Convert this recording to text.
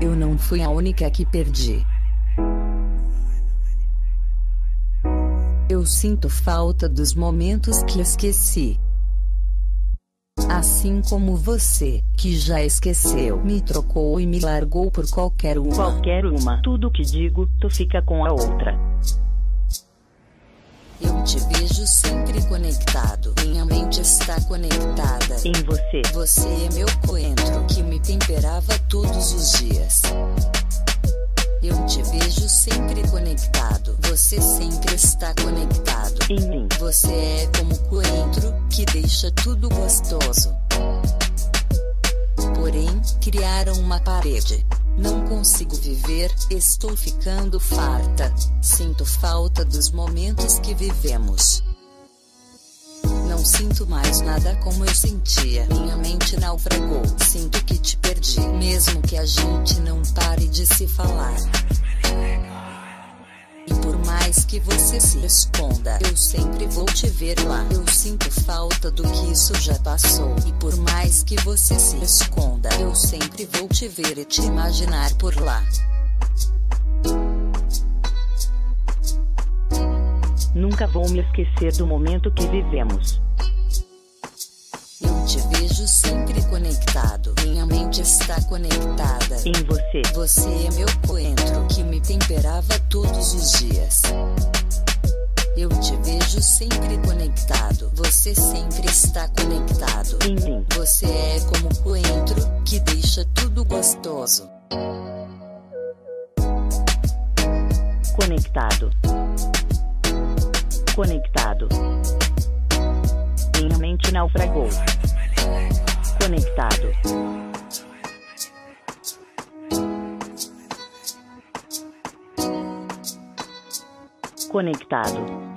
Eu não fui a única que perdi. Eu sinto falta dos momentos que esqueci. Assim como você, que já esqueceu, me trocou e me largou por qualquer uma. Qualquer uma. Tudo que digo, tu fica com a outra. Eu te vejo sempre conectado. Minha mente está conectada em você. Você é meu coentro que me temperava todos os dias. Eu te vejo sempre conectado. Você sempre está conectado em mim. Você é como coentro que deixa tudo gostoso. Porém, criaram uma parede. Não consigo viver, estou ficando farta. Sinto falta dos momentos que vivemos. Não sinto mais nada como eu sentia. Minha mente naufragou. Sinto que te perdi. Mesmo que a gente não pare de se falar. Que você se esconda, eu sempre vou te ver lá. Eu sinto falta do que isso já passou. E por mais que você se esconda, eu sempre vou te ver e te imaginar por lá. Nunca vou me esquecer do momento que vivemos. Eu te vejo sempre conectado. Minha mente está conectada em você. Você é meu coentro que me temperava todos os dias. Sempre conectado. Você sempre está conectado em mim. Você é como coentro que deixa tudo gostoso. Conectado. Conectado. Minha mente naufragou. Conectado. Conectado.